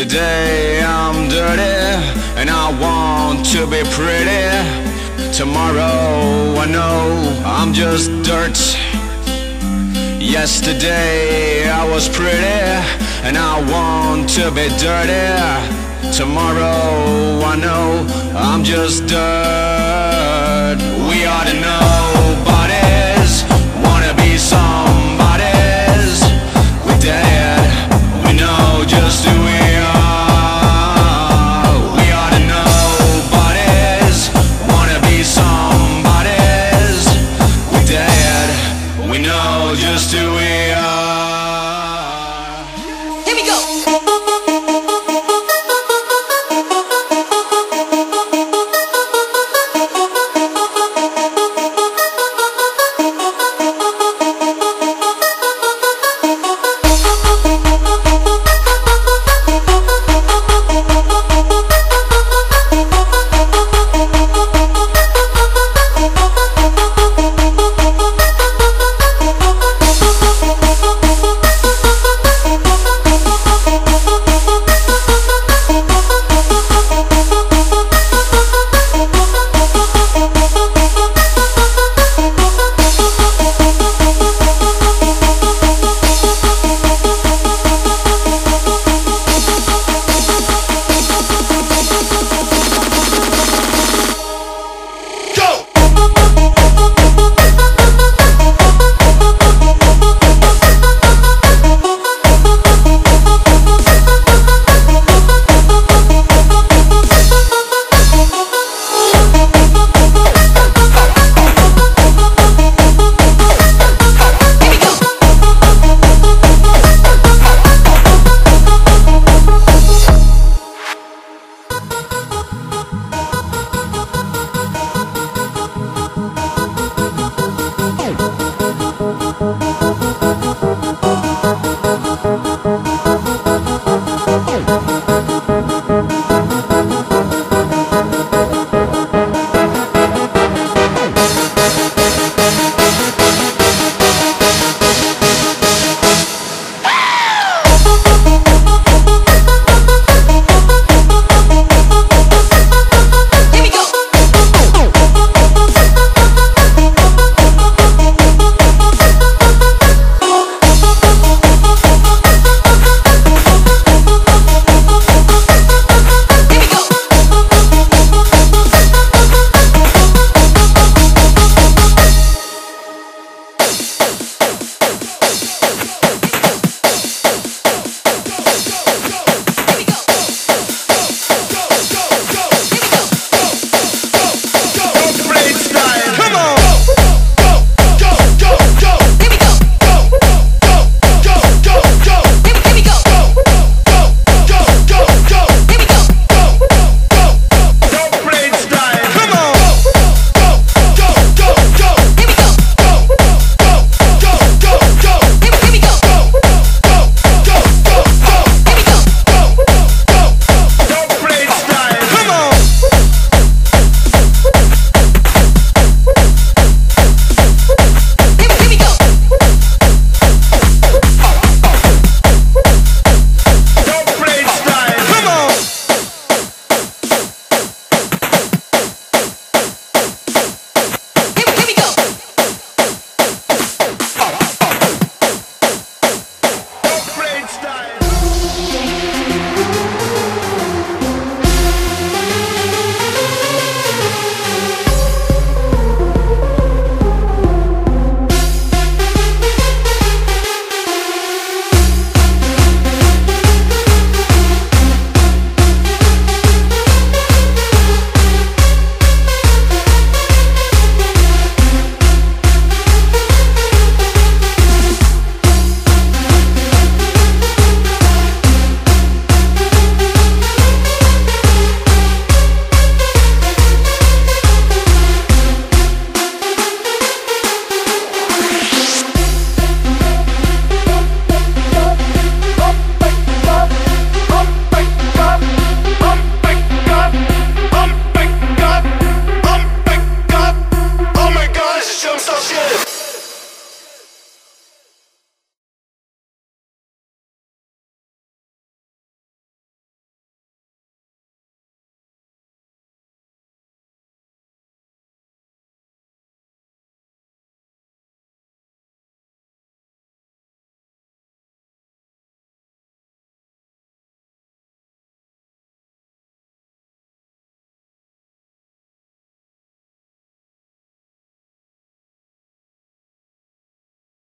Today I'm dirty and I want to be pretty. Tomorrow I know I'm just dirt. Yesterday I was pretty and I want to be dirty. Tomorrow I know I'm just dirt.